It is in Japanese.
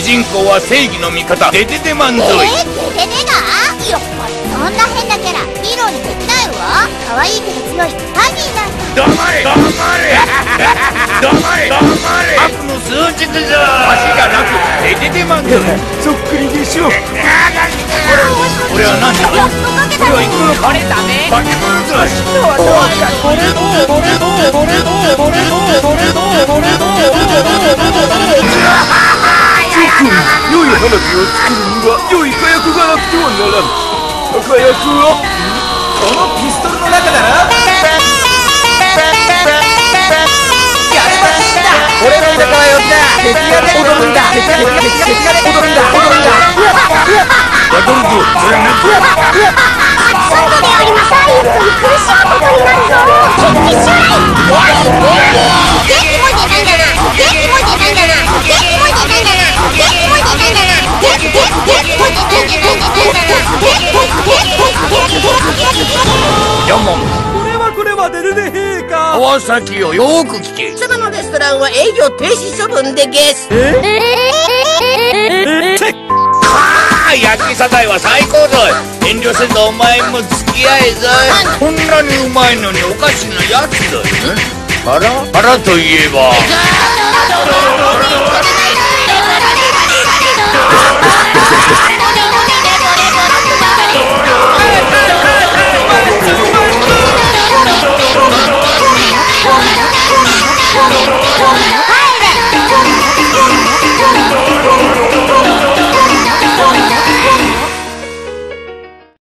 主人公は正義の味方デデデマンゾイ。えー、デデデがやっぱりそんな変なキャラヒーローにできないわ。可愛いけど強い。ハニーなんだ。黙れ！黙れ！黙れ！黙れ！悪の数軸ぞ足がなくデデデマンゾイ。そっくりでしょ。俺は何？だやっとかけた俺は行くのか？これダメバケモンゾイこれどうこれどうこれ。どう良い花火を作るには良い火薬がなくてはならぬ火薬はこのピストルの中だなやればいいんだ俺の田舎は敵が踊るんだ敵が踊るんだ踊るんだ踊るんだ踊るぞ元気元気元気元気ヤマンこれはこれはデルデ陛下川崎よよーく聞け。貴様のレストランは営業停止処分でゲス。ああ焼きサザエは最高ぞ遠慮せずお前も付き合えぞこんなにうまいのにおかしなやつだよ腹腹といえば Ah!